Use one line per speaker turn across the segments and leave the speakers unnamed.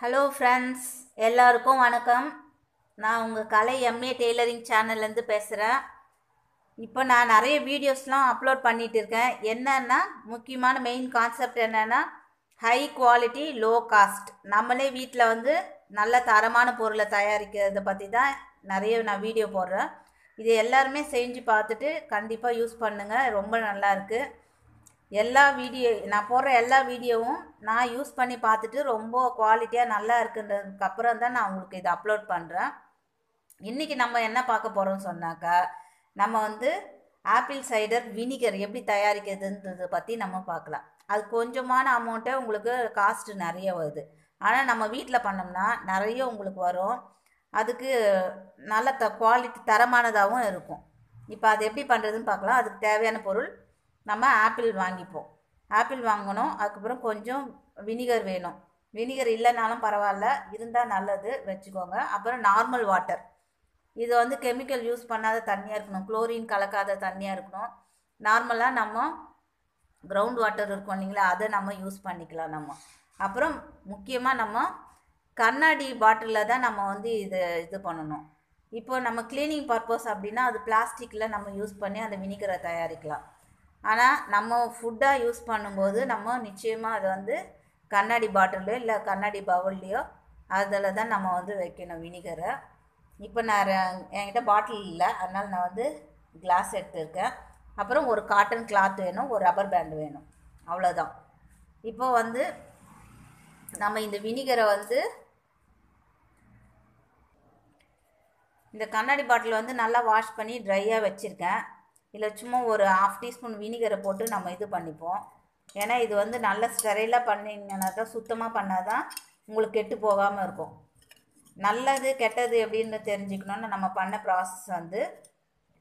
Hello friends எல்லாருக்கும் வணக்கம். நான் உங்கள் கலை எம்ஏ டெய்லரிங் சேனல்லேருந்து பேசுகிறேன் இப்போ நான் நிறைய வீடியோஸ்லாம் அப்லோட் பண்ணிகிட்டு இருக்கேன். என்னென்னா முக்கியமான மெயின் கான்செப்ட் என்னென்னா ஹை குவாலிட்டி லோ காஸ்ட் நம்மளே வீட்டில் வந்து நல்ல தரமான பொருளை தயாரிக்கிறத பற்றி தான் நிறைய நான் வீடியோ போடுறேன். இது எல்லாருமே செஞ்சு பார்த்துட்டு கண்டிப்பாக யூஸ் பண்ணுங்கள் ரொம்ப நல்லாயிருக்கு எல்லா வீடியோ நான் போடுற எல்லா வீடியோவும் நான் யூஸ் பண்ணி பார்த்துட்டு ரொம்ப குவாலிட்டியாக நல்லா இருக்குன்றதுக்கு அப்புறம் தான் நான் உங்களுக்கு இதை அப்லோட் பண்ணுறேன் இன்றைக்கி நம்ம என்ன பார்க்க போகிறோம்னு சொன்னாக்கா நம்ம வந்து ஆப்பிள் சைடர் வினிகர் எப்படி தயாரிக்கிறதுன்றதை பற்றி நம்ம பார்க்கலாம். அது கொஞ்சமான அமௌண்ட்டே உங்களுக்கு காஸ்ட்டு நிறைய வருது. ஆனால் நம்ம வீட்டில் பண்ணோம்னா நிறைய உங்களுக்கு வரும். அதுக்கு நல்ல த குவாலிட்டி தரமானதாகவும் இருக்கும். இப்போ அது எப்படி பண்ணுறதுன்னு பார்க்கலாம். அதுக்கு தேவையான பொருள் நம்ம ஆப்பிள் வாங்கிப்போம். ஆப்பிள் வாங்கணும் அதுக்கப்புறம் கொஞ்சம் வினிகர் வேணும். வினிகர் இல்லைனாலும் பரவாயில்ல இருந்தால் நல்லது வச்சுக்கோங்க. அப்புறம் நார்மல் வாட்டர். இது வந்து கெமிக்கல் யூஸ் பண்ணாத தண்ணியாக இருக்கணும். குளோரின் கலக்காத தண்ணியாக இருக்கணும். நார்மலாக நம்ம கிரவுண்ட் வாட்டர் இருக்கும் இல்லைங்களா அதை நம்ம யூஸ் பண்ணிக்கலாம் நம்ம. அப்புறம் முக்கியமாக நம்ம கண்ணாடி பாட்டிலில் தான் நம்ம வந்து இது இது பண்ணணும். இப்போ நம்ம க்ளீனிங் பர்பஸ் அப்படின்னா அது பிளாஸ்டிக்கில் நம்ம யூஸ் பண்ணி அந்த வினிகரை தயாரிக்கலாம். ஆனால் நம்ம ஃபுட்டாக யூஸ் பண்ணும்போது நம்ம நிச்சயமாக அதை வந்து கண்ணாடி பாட்டிலையோ இல்லை கண்ணாடி பவுல்லையோ அதில் தான் நம்ம வந்து வைக்கணும் வினிகரை இப்போ நான் ர- என்கிட்ட பாட்டில் இல்லை. அதனால் நான் வந்து கிளாஸ் எடுத்துருக்கேன். அப்புறம் ஒரு காட்டன் கிளாத் வேணும் ஒரு ரப்பர் பேண்ட் வேணும். அவ்வளோதான் இப்போ வந்து நம்ம இந்த வினிகரை வந்து இந்த கண்ணாடி பாட்டில் வந்து நல்லா வாஷ் பண்ணி ட்ரையாக வச்சுருக்கேன். இல்லை சும்மா ஒரு ஆஃப் டீஸ்பூன் வினிகரை போட்டு நம்ம இது பண்ணிப்போம். ஏன்னா இது வந்து நல்ல ஸ்டெரைலாக பண்ணிங்கன்னா தான் சுத்தமாக பண்ணால் தான் உங்களுக்கு கெட்டு போகாமல் இருக்கும். நல்லது கெட்டது எப்படின்னு தெரிஞ்சுக்கணுன்னு நம்ம பண்ண ப்ராசஸ் வந்து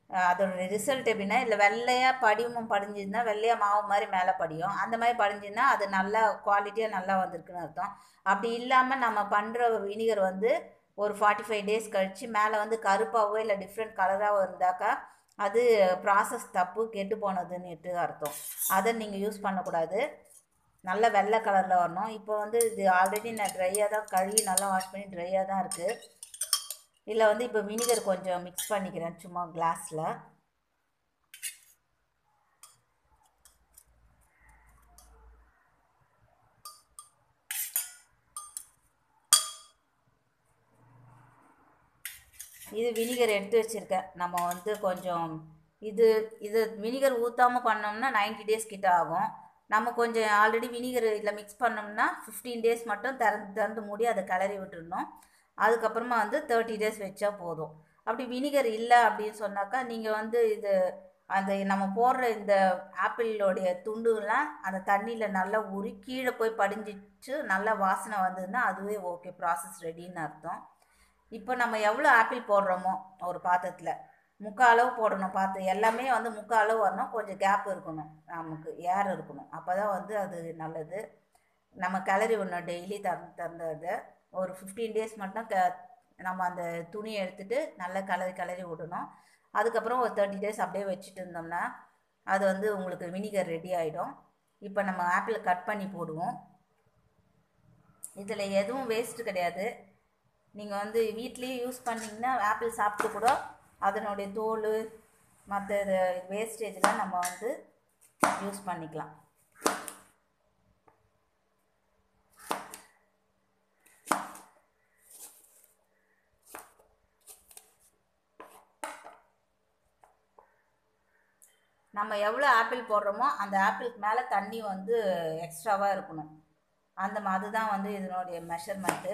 அதோட ரிசல்ட் எப்படின்னா இல்லை வெள்ளையாக படிமும் படிஞ்சிருந்தால் வெள்ளையாக மாவு மாதிரி மேலே படியும். அந்த மாதிரி படிஞ்சுன்னா அது நல்லா குவாலிட்டியாக நல்லா வந்திருக்குன்னு அர்த்தம். அப்படி இல்லாமல் நம்ம பண்ணுற வினிகர் வந்து ஒரு ஃபார்ட்டி ஃபைவ் டேஸ் கழித்து மேலே வந்து கருப்பாகவோ இல்லை டிஃப்ரெண்ட் கலராகவோ இருந்தாக்கா அது ப்ராசஸ் தப்பு கெட்டு போனதுன்னுட்டு அர்த்தம். அதை நீங்கள் யூஸ் பண்ணக்கூடாது. நல்ல வெள்ளை கலரில் வரணும். இப்போ வந்து இது ஆல்ரெடி நான் ட்ரையாக தான் கழுவி நல்லா வாஷ் பண்ணி ட்ரையாக தான் இருக்குது இல்லை வந்து இப்போ வினிகர் கொஞ்சம் மிக்ஸ் பண்ணிக்கிறேன் சும்மா கிளாஸில் இது வினிகர் எடுத்து வச்சுருக்கேன் நம்ம வந்து கொஞ்சம் இது இது வினிகர் ஊற்றாமல் பண்ணோம்னா 90 டேஸ் கிட்ட ஆகும். நம்ம கொஞ்சம் ஆல்ரெடி வினிகர் இதில் மிக்ஸ் பண்ணோம்னா ஃபிஃப்டீன் டேஸ் மட்டும் திறந்து திறந்து மூடி அதை கிளறி விட்டுடணும் அதுக்கப்புறமா வந்து தேர்ட்டி டேஸ் வச்சா போதும். அப்படி வினிகர் இல்லை அப்படின்னு சொன்னாக்கா நீங்கள் வந்து இது அந்த நம்ம போடுற இந்த ஆப்பிளோடைய துண்டுலாம் அந்த தண்ணியில் நல்லா உரி கீழே போய் படிஞ்சிச்சு நல்லா வாசனை வந்ததுன்னா அதுவே ஓகே ப்ராசஸ் ரெடின்னு அர்த்தம். இப்போ நம்ம எவ்வளோ ஆப்பிள் போடுறோமோ ஒரு பாத்திரத்தில். முக்கால் அளவு போடணும் பார்த்து எல்லாமே வந்து முக்கால் அளவு வரணும் கொஞ்சம் கேப் இருக்கணும் நமக்கு ஏர் இருக்கணும். அப்போ தான் வந்து அது நல்லது. நம்ம கிளறி ஒன்று டெய்லி தந் திறந்தது ஒரு ஃபிஃப்டீன் டேஸ் மட்டும் க நம்ம அந்த துணியை எடுத்துகிட்டு நல்லா கலரி கலரி விடணும். அதுக்கப்புறம் ஒரு தேர்ட்டி டேஸ் அப்படியே வச்சுட்டு இருந்தோம்னா அது வந்து உங்களுக்கு வினிகர் ரெடி ஆகிடும் இப்போ நம்ம ஆப்பிள் கட் பண்ணி போடுவோம். இதில் எதுவும் வேஸ்ட்டு கிடையாது. நீங்கள் வந்து வீட்லேயே யூஸ் பண்ணிங்கன்னா ஆப்பிள் சாப்பிட்டு கூட அதனுடைய தோல் மற்ற இது வேஸ்டேஜ்லாம் நம்ம வந்து யூஸ் பண்ணிக்கலாம். நம்ம எவ்வளோ ஆப்பிள் போடுறோமோ அந்த ஆப்பிளுக்கு மேலே தண்ணி வந்து எக்ஸ்ட்ராவாக இருக்கணும். அந்த மாதிரி தான் வந்து இதனுடைய மெஷர்மெண்ட்டு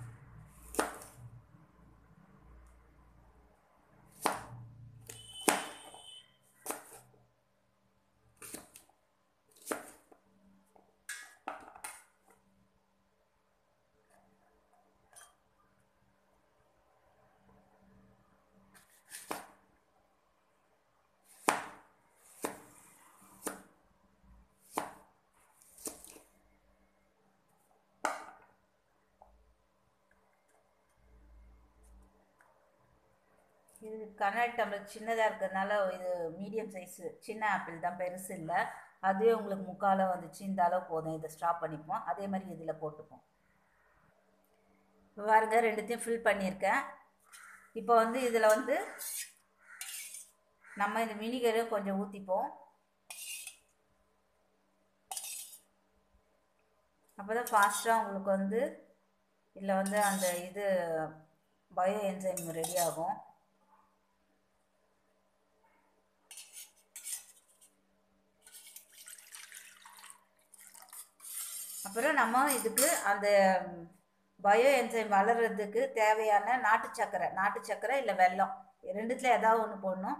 இது கண்ணாடி டம்ளர் சின்னதாக இருக்கிறதுனால இது மீடியம் சைஸு சின்ன ஆப்பிள் தான் பெருசு இல்லை. அதுவே உங்களுக்கு முக்கால வந்துச்சு இந்த அளவு போதும். இதை ஸ்டாப் பண்ணிப்போம். அதே மாதிரி இதில் போட்டுப்போம். பாருங்க ரெண்டுத்தையும் ஃபில் பண்ணியிருக்கேன். இப்போ வந்து இதில் வந்து நம்ம இந்த வினிகரை கொஞ்சம் ஊற்றிப்போம் அப்போ தான் ஃபாஸ்ட்டாக உங்களுக்கு வந்து இதில் வந்து அந்த இது பயோ என்சைம் ரெடி ஆகும். அப்புறம் நம்ம இதுக்கு அந்த பயோ என்சைம் வளர்கிறதுக்கு தேவையான நாட்டு சக்கரை நாட்டு சக்கரை இல்லை வெல்லம். ரெண்டுத்தில் ஏதாவது ஒன்று போடணும்.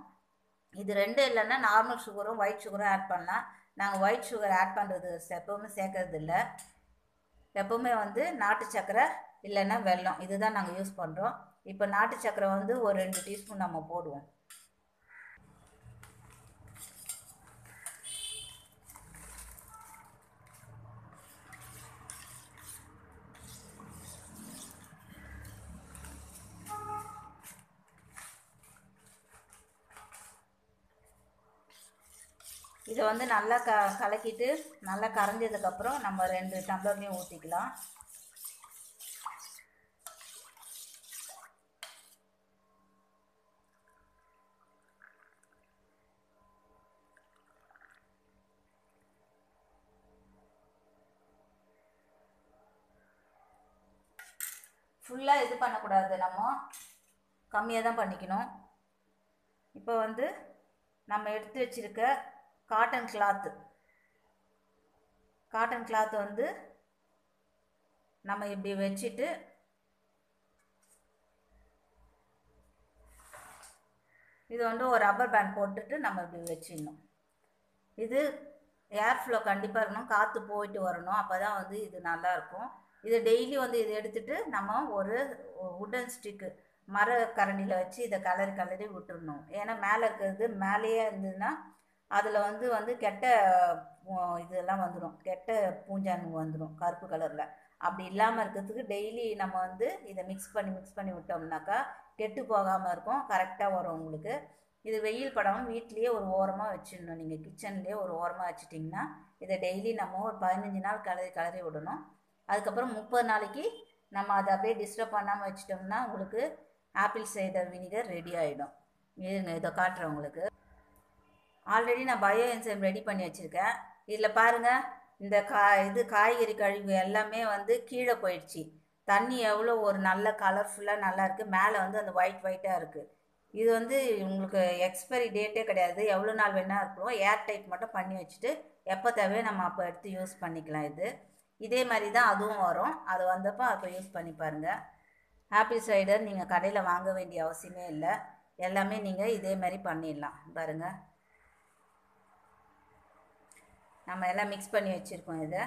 இது ரெண்டும் இல்லைன்னா நார்மல் சுகரும் ஒயிட் சுகரும் ஆட் பண்ணலாம் நாங்கள் ஒயிட் சுகர் ஆட் பண்ணுறது எப்போவுமே சேர்க்கறது இல்லை. எப்போவுமே வந்து நாட்டு சக்கரை இல்லைன்னா வெல்லம். இதுதான் நாங்கள் யூஸ் பண்ணுறோம் இப்போ நாட்டு சக்கரை வந்து ஒரு ரெண்டு டீஸ்பூன் நம்ம போடுவோம். இதை வந்து நல்லா க கலக்கிட்டு நல்லா கரைஞ்சதுக்கப்புறம் நம்ம ரெண்டு டம்ளர்லேயும் ஊற்றிக்கலாம் ஃபுல்லாக இது பண்ணக்கூடாது நம்ம. கம்மியாக தான் பண்ணிக்கணும். இப்போ வந்து நம்ம எடுத்து வச்சுருக்க காட்டன் கிளாத்து காட்டன் கிளாத் வந்து நம்ம இப்படி வச்சுட்டு இது வந்து ஒரு ரப்பர் பேண்ட் போட்டுட்டு நம்ம இப்படி வச்சிடணும். இது ஏர் ஃப்ளோ கண்டிப்பாக இருக்கணும். காற்று போயிட்டு வரணும். அப்போ தான் வந்து இது நல்லாயிருக்கும் இது டெய்லி வந்து இதை எடுத்துட்டு நம்ம ஒரு உட்டன் ஸ்டிக்கு மர கரண்டியில் வச்சு இதை கலரி கலரி விட்டுடணும் ஏன்னா மேலே இருக்கிறது மேலேயே இருந்ததுன்னா அதில் வந்து வந்து கெட்ட இதெல்லாம் வந்துடும் கெட்ட பூஞ்சானு வந்துடும் கருப்பு கலரில். அப்படி இல்லாமல் இருக்கிறதுக்கு டெய்லி நம்ம வந்து இதை மிக்ஸ் பண்ணி மிக்ஸ் பண்ணி விட்டோம்னாக்கா கெட்டு போகாமல் இருக்கும் கரெக்டாக வரும் உங்களுக்கு. இது வெயில் படாமல் வீட்லேயே ஒரு ஓரமாக வச்சிடணும். நீங்கள் கிச்சன்லேயே ஒரு ஓரமாக வச்சிட்டிங்கன்னா இதை டெய்லி நம்ம ஒரு பதினஞ்சு நாள் கலரி கலரி விடணும். அதுக்கப்புறம் முப்பது நாளைக்கு நம்ம அதை அப்படியே டிஸ்டர்ப் பண்ணாமல் வச்சிட்டோம்னா உங்களுக்கு ஆப்பிள் சைடர் வினிகர் ரெடி ஆகிடும் இருங்க இதை காட்டுறேன் உங்களுக்கு. ஆல்ரெடி நான் பயோ என்சைம் ரெடி பண்ணி வச்சுருக்கேன். இதில் பாருங்கள் இந்த கா இது காய்கறி கழிவு எல்லாமே வந்து கீழே போயிடுச்சு. தண்ணி எவ்வளோ ஒரு நல்ல கலர்ஃபுல்லாக நல்லா இருக்குது மேலே வந்து அந்த ஒயிட் ஒயிட்டாக இருக்குது இது வந்து உங்களுக்கு எக்ஸ்பைரி டேட்டே கிடையாது. எவ்வளோ நாள் வேணால் இருக்கும் ஏர் டைட் மட்டும் பண்ணி வச்சுட்டு எப்போ தேவையோ நம்ம அப்போ எடுத்து யூஸ் பண்ணிக்கலாம் இது. இதே மாதிரி தான் அதுவும் வரும். அது வந்தப்போ அப்போ யூஸ் பண்ணி பாருங்கள் ஆப்பிள் சைடர் நீங்கள் கடையில் வாங்க வேண்டிய அவசியமே இல்லை. எல்லாமே நீங்கள் இதே மாதிரி பண்ணிடலாம். பாருங்கள் நம்ம எல்லாம் மிக்ஸ் பண்ணி வச்சுருக்கோம் இதை.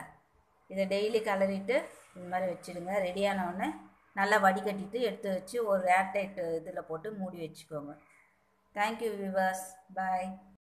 இதை டெய்லி கலரிட்டு இந்த மாதிரி வச்சுடுங்க. ரெடியானவுடனே நல்லா வடிகட்டிட்டு எடுத்து வச்சு ஒரு ஏர்டைட் இதில் போட்டு மூடி வச்சுக்கோங்க. தேங்க்யூ விவாஸ் பாய்